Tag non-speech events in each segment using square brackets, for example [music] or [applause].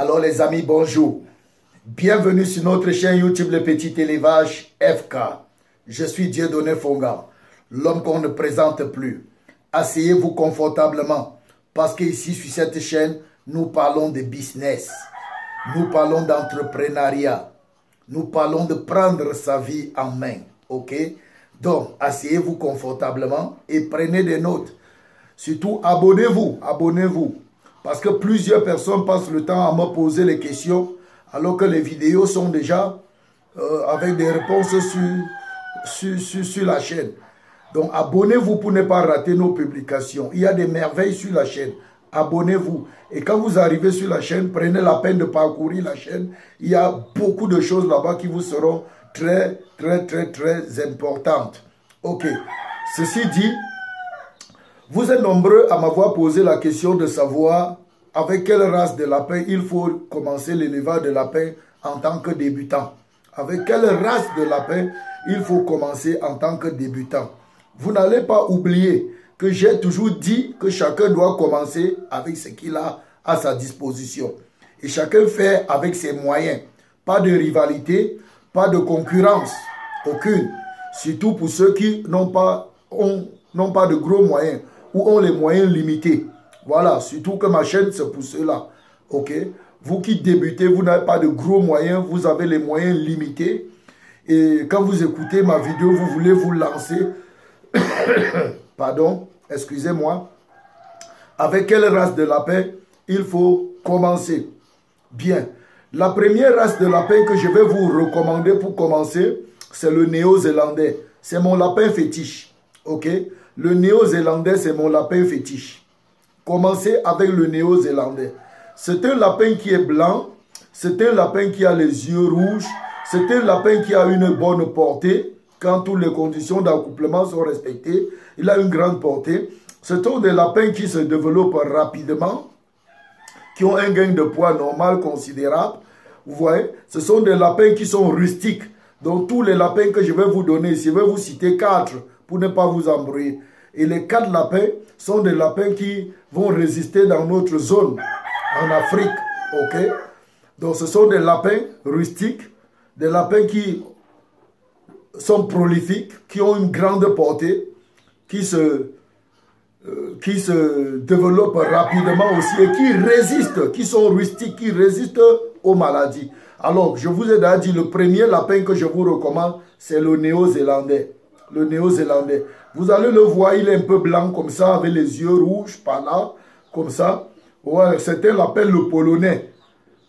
Alors les amis, bonjour. Bienvenue sur notre chaîne YouTube Le Petit Élevage FK. Je suis Dieudonné Fonga, l'homme qu'on ne présente plus. Asseyez-vous confortablement parce qu'ici sur cette chaîne, nous parlons de business. Nous parlons d'entrepreneuriat. Nous parlons de prendre sa vie en main. OK? Donc, asseyez-vous confortablement et prenez des notes. Surtout, abonnez-vous. Abonnez-vous. Parce que plusieurs personnes passent le temps à me poser les questions alors que les vidéos sont déjà euh, avec des réponses sur, sur, sur, la chaîne. Donc abonnez-vous pour ne pas rater nos publications. Il y a des merveilles sur la chaîne. Abonnez-vous. Et quand vous arrivez sur la chaîne, prenez la peine de parcourir la chaîne. Il y a beaucoup de choses là-bas qui vous seront très, très, très, très importantes. Ok. Ceci dit, vous êtes nombreux à m'avoir posé la question de savoir avec quelle race de lapin il faut commencer l'élevage de lapin en tant que débutant. Avec quelle race de lapin il faut commencer en tant que débutant. Vous n'allez pas oublier que j'ai toujours dit que chacun doit commencer avec ce qu'il a à sa disposition. Et chacun fait avec ses moyens. Pas de rivalité, pas de concurrence, aucune. Surtout pour ceux qui n'ont pas, pas de gros moyens ou ont les moyens limités. Voilà, surtout que ma chaîne, c'est pour cela. OK? Vous qui débutez, vous n'avez pas de gros moyens, vous avez les moyens limités. Et quand vous écoutez ma vidéo, vous voulez vous lancer. [coughs] Pardon, excusez-moi. Avec quelle race de lapin il faut commencer? Bien. La première race de lapin que je vais vous recommander pour commencer, c'est le néo-zélandais. C'est mon lapin fétiche. OK? Le néo-zélandais, c'est mon lapin fétiche. Commencez avec le néo-zélandais. C'est un lapin qui est blanc. C'est un lapin qui a les yeux rouges. C'est un lapin qui a une bonne portée. Quand toutes les conditions d'accouplement sont respectées, il a une grande portée. Ce sont des lapins qui se développent rapidement, qui ont un gain de poids normal considérable. Vous voyez, ce sont des lapins qui sont rustiques. Donc tous les lapins que je vais vous donner, je vais vous citer quatre pour ne pas vous embrouiller. Et les quatre lapins sont des lapins qui vont résister dans notre zone, en Afrique. OK? Donc ce sont des lapins rustiques, des lapins qui sont prolifiques, qui ont une grande portée, qui se, euh, qui se développent rapidement aussi et qui résistent, qui sont rustiques, qui résistent aux maladies. Alors, je vous ai déjà dit, le premier lapin que je vous recommande, c'est le néo-zélandais le néo-zélandais. Vous allez le voir, il est un peu blanc comme ça, avec les yeux rouges là, comme ça. Ouais, c'était l'appel le polonais.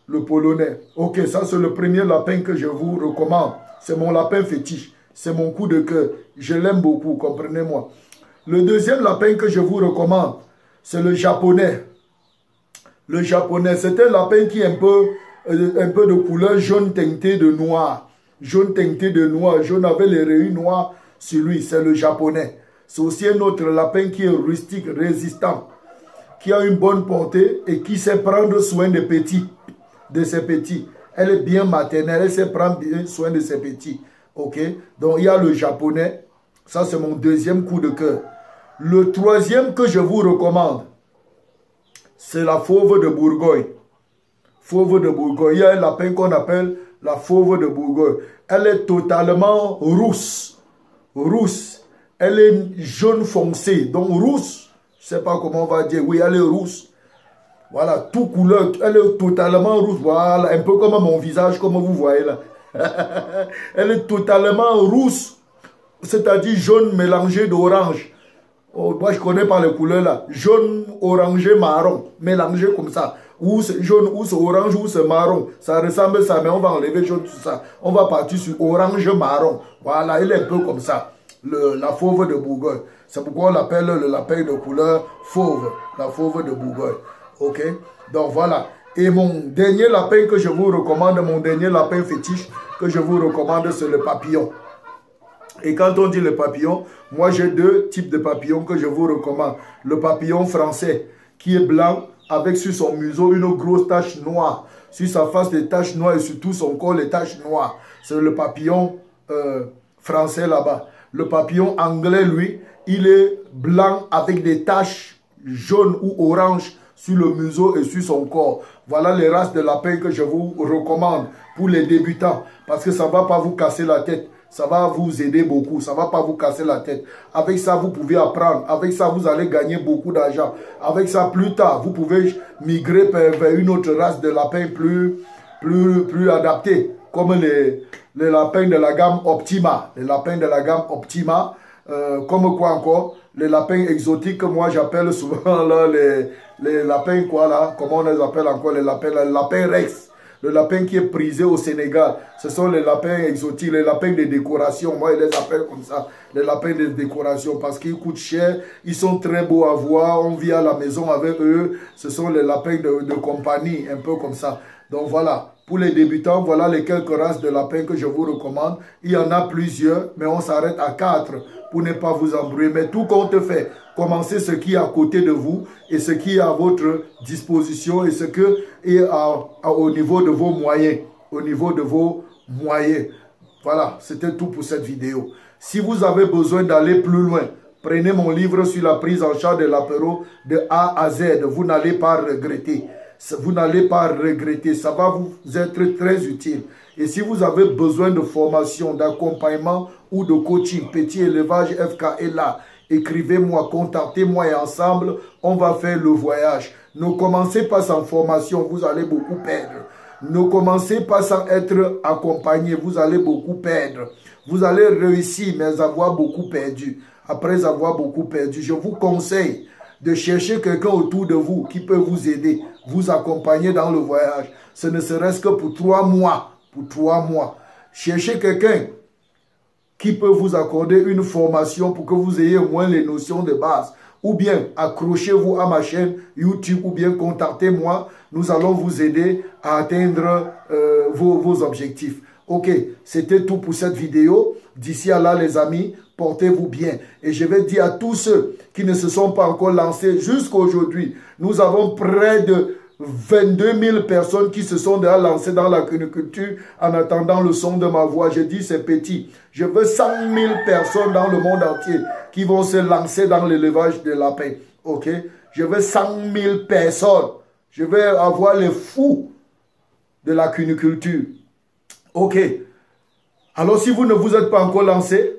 Le polonais. Ok, ça c'est le premier lapin que je vous recommande. C'est mon lapin fétiche. C'est mon coup de cœur. Je l'aime beaucoup, comprenez-moi. Le deuxième lapin que je vous recommande, c'est le japonais. Le japonais, c'est un lapin qui est un peu, euh, un peu de couleur jaune teinté de noir. Jaune teinté de noir, jaune avec les rayures noires sur lui, c'est le japonais. C'est aussi un autre lapin qui est rustique, résistant, qui a une bonne portée et qui sait prendre soin des petits, de ses petits. Elle est bien maternelle, elle sait prendre soin de ses petits. Ok? Donc il y a le japonais. Ça, c'est mon deuxième coup de cœur. Le troisième que je vous recommande, c'est la fauve de Bourgogne. Fauve de Bourgogne. Il y a un lapin qu'on appelle la fauve de Bourgogne. Elle est totalement rousse rousse. Elle est jaune foncé, donc rousse. Je ne sais pas comment on va dire. Oui, elle est rousse. Voilà, tout couleur. Elle est totalement rousse. Voilà, un peu comme mon visage, comme vous voyez là. [laughs] elle est totalement rousse. C'est-à-dire jaune mélangé d'orange. Oh, moi, je connais pas les couleurs là. Jaune, orangé, marron. Mélangé comme ça. Ou c'est jaune, ou c'est orange, ou marron. Ça ressemble à ça, mais on va enlever jaune, tout ça. On va partir sur orange, marron. Voilà, il est un peu comme ça. La fauve de Bourgogne. C'est pourquoi on l'appelle le lapin de couleur fauve. La fauve de Bourgogne. Ok? Donc voilà. Et mon dernier lapin que je vous recommande, mon dernier lapin fétiche que je vous recommande, c'est le papillon. Et quand on dit le papillon, moi j'ai deux types de papillons que je vous recommande. Le papillon français qui est blanc avec sur son museau une grosse tache noire. Sur sa face des taches noires et sur tout son corps les taches noires. C'est le papillon euh, français là-bas. Le papillon anglais, lui, il est blanc avec des taches jaunes ou oranges sur le museau et sur son corps. Voilà les races de lapin que je vous recommande pour les débutants parce que ça ne va pas vous casser la tête. Ça va vous aider beaucoup, ça ne va pas vous casser la tête. Avec ça, vous pouvez apprendre. Avec ça, vous allez gagner beaucoup d'argent. Avec ça, plus tard, vous pouvez migrer vers une autre race de lapins plus, plus, plus adaptée, comme les, les lapins de la gamme Optima. Les lapins de la gamme Optima, euh, comme quoi encore? Les lapins exotiques, moi j'appelle souvent [laughs] là, les, les lapins, quoi là? Comment on les appelle encore Les lapins, les lapins Rex? Le lapin qui est prisé au Sénégal, ce sont les lapins exotiques, les lapins de décoration. Moi, je les appelle comme ça, les lapins de décoration, parce qu'ils coûtent cher, ils sont très beaux à voir, on vit à la maison avec eux. Ce sont les lapins de, de compagnie, un peu comme ça. Donc voilà, pour les débutants, voilà les quelques races de lapins que je vous recommande. Il y en a plusieurs, mais on s'arrête à quatre pour ne pas vous embrouiller. Mais tout compte fait, commencez ce qui est à côté de vous et ce qui est à votre disposition et ce qui est au niveau de vos moyens. Au niveau de vos moyens. Voilà, c'était tout pour cette vidéo. Si vous avez besoin d'aller plus loin, prenez mon livre sur la prise en charge de l'apéro de A à Z. Vous n'allez pas regretter vous n'allez pas regretter. Ça va vous être très utile. Et si vous avez besoin de formation, d'accompagnement ou de coaching, petit élevage FK est là. Écrivez-moi, contactez-moi et ensemble, on va faire le voyage. Ne commencez pas sans formation, vous allez beaucoup perdre. Ne commencez pas sans être accompagné, vous allez beaucoup perdre. Vous allez réussir, mais avoir beaucoup perdu. Après avoir beaucoup perdu, je vous conseille de chercher quelqu'un autour de vous qui peut vous aider, vous accompagner dans le voyage. Ce ne serait-ce que pour trois mois. Pour trois mois. Cherchez quelqu'un qui peut vous accorder une formation pour que vous ayez au moins les notions de base. Ou bien accrochez-vous à ma chaîne YouTube ou bien contactez-moi. Nous allons vous aider à atteindre euh, vos, vos objectifs. Ok, c'était tout pour cette vidéo. D'ici à là, les amis, portez-vous bien. Et je vais dire à tous ceux qui ne se sont pas encore lancés jusqu'à aujourd'hui, nous avons près de 22 000 personnes qui se sont déjà lancées dans la l'agriculture en attendant le son de ma voix. Je dis c'est petit. Je veux 100 000 personnes dans le monde entier qui vont se lancer dans l'élevage de lapins. Ok? Je veux 100 000 personnes. Je vais avoir les fous de la cuniculture. Ok? Alors si vous ne vous êtes pas encore lancé,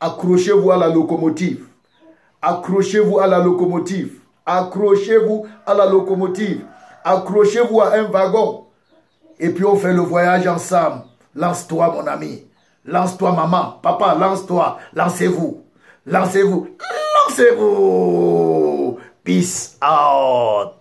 accrochez-vous à la locomotive. Accrochez-vous à la locomotive. Accrochez-vous à la locomotive. Accrochez-vous à un wagon. Et puis on fait le voyage ensemble. Lance-toi mon ami. Lance-toi maman. Papa, lance-toi. Lancez-vous. Lancez-vous. Lancez-vous. Peace out.